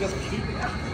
Hat sie das gekriegt?